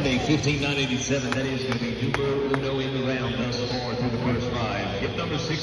a 15987. That is going to be numero uno in the round thus far through the first five. Hit number six.